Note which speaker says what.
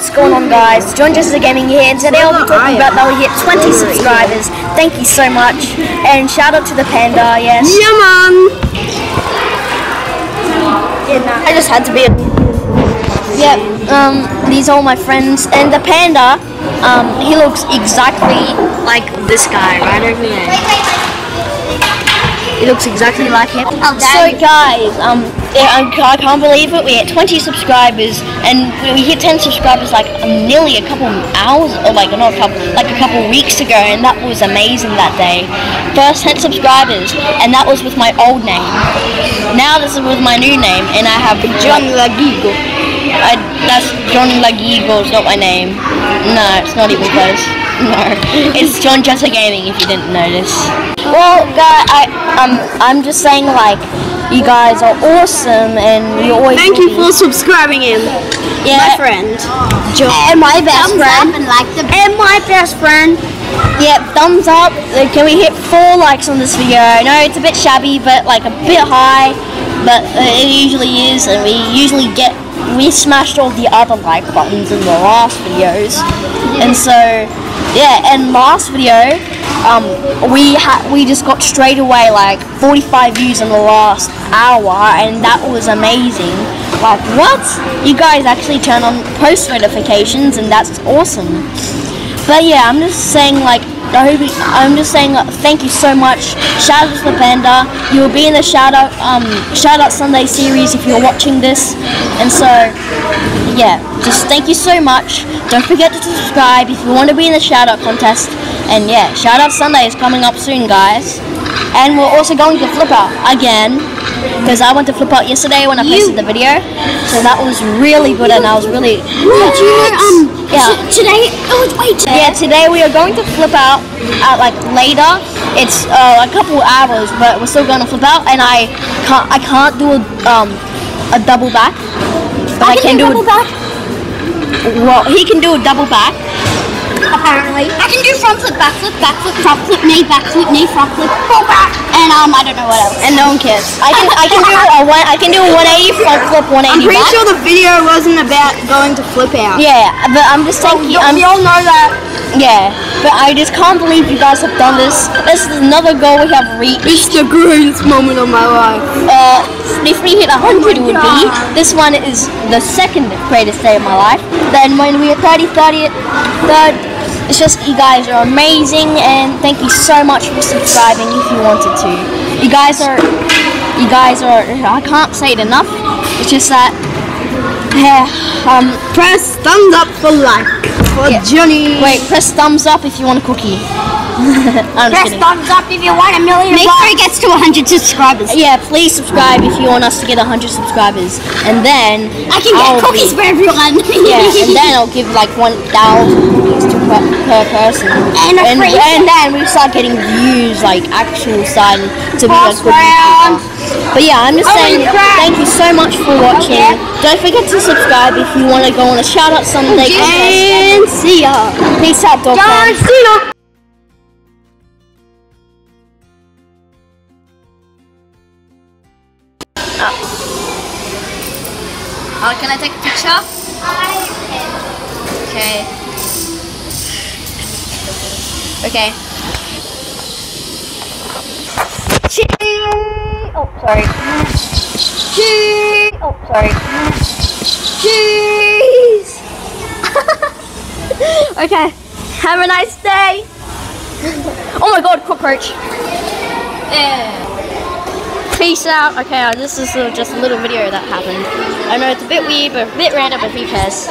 Speaker 1: what's going on guys? John Jessica Gaming here and today I'll be talking about that we hit 20 subscribers. Thank you so much. And shout out to the panda, yes.
Speaker 2: Yeah, man.
Speaker 1: I just had to be Yep, um, these are all my friends. And the panda, um, he looks exactly like this guy right over there. He looks exactly like him. So guys, um, I can't believe it. We hit 20 subscribers, and we hit 10 subscribers like nearly a couple hours, or like not a couple, like a couple weeks ago, and that was amazing that day. First 10 subscribers, and that was with my old name. Now this is with my new name, and I have John Lagigo. I, that's John Lagigo. It's not my name. No, it's not even close. No, it's John Jetta Gaming. If you didn't notice. Well, guy, I um, I'm just saying like. You guys are awesome, and you always.
Speaker 2: Thank you
Speaker 1: be.
Speaker 2: for subscribing in.
Speaker 1: Yeah.
Speaker 2: My friend.
Speaker 1: And my best friend.
Speaker 2: and like the and my best friend.
Speaker 1: Yep, thumbs up. Can we hit four likes on this video? I know it's a bit shabby, but like a bit high, but it usually is, and we usually get. We smashed all the other like buttons in the last videos, and so yeah. And last video, um, we had we just got straight away like 45 views in the last hour, and that was amazing. Like what? You guys actually turn on post notifications, and that's awesome. But yeah, I'm just saying like I'm just saying uh, thank you so much. Shout out to the panda. You will be in the shout out um shout out Sunday series if you're watching this. And so yeah, just thank you so much. Don't forget to subscribe if you want to be in the shout out contest. And yeah, shout out Sunday is coming up soon, guys. And we're also going to flip out again because I went to flip out yesterday when I posted the video. So that was really good and I was really
Speaker 2: Did you know, um,
Speaker 1: Yeah.
Speaker 2: today, oh, wait.
Speaker 1: yeah, today we are going to flip out at like later. It's uh, a couple hours, but we're still going to flip out, and I can't I can't do a um a double back, but I, can, do,
Speaker 2: double
Speaker 1: a,
Speaker 2: back,
Speaker 1: well he can do a double back.
Speaker 2: Apparently. I can do front flip, back flip, back flip, front flip, knee, back flip, knee, front flip, go back. And, um, I don't know what else.
Speaker 1: And no one cares. I can I can do a one I can do a 180 front flip 180
Speaker 2: I'm pretty
Speaker 1: back.
Speaker 2: sure the video wasn't about going to flip out.
Speaker 1: Yeah, but I'm just saying.
Speaker 2: we,
Speaker 1: I'm,
Speaker 2: we all know that.
Speaker 1: yeah, but I just can't believe you guys have done this. This is another goal we have reached.
Speaker 2: It's the greatest moment of my life.
Speaker 1: Uh, if we hit 100 would be, this one is the second greatest day of my life. Then when we hit 30, 30, third, it's just you guys are amazing and thank you so much for subscribing if you wanted to. You guys are, you guys are, I can't say it enough. It's just that, yeah, um,
Speaker 2: Press thumbs up for like for
Speaker 1: Yeah.
Speaker 2: Johnny.
Speaker 1: wait, press thumbs up if you want a cookie. Kidding.
Speaker 2: thumbs up if you want a million. Make sure it gets to 100 subscribers.
Speaker 1: Yeah, please subscribe if you want us to get 100 subscribers. And then
Speaker 2: I can get
Speaker 1: I'll
Speaker 2: cookies
Speaker 1: be-
Speaker 2: for everyone.
Speaker 1: Yeah, and then I'll give like 1,000 cookies to per, per person.
Speaker 2: And a
Speaker 1: and, and then we start getting views, like actual sign to be a
Speaker 2: Boss
Speaker 1: good
Speaker 2: round.
Speaker 1: YouTuber. But yeah, I'm just
Speaker 2: Holy
Speaker 1: saying thank you so much for watching. Don't forget to subscribe if you want to go on a shout out contest.
Speaker 2: and see ya.
Speaker 1: Peace out, dog
Speaker 2: John
Speaker 1: fans.
Speaker 2: Cena.
Speaker 1: Uh, can I take a picture? Okay. Okay. Cheese. Oh, sorry. Cheese. Oh, sorry. Cheese. okay. Have a nice day. oh my god, cockroach. Yeah. Peace out. Okay, uh, this is uh, just a little video that happened. I know it's a bit weird, but a bit random, but who cares?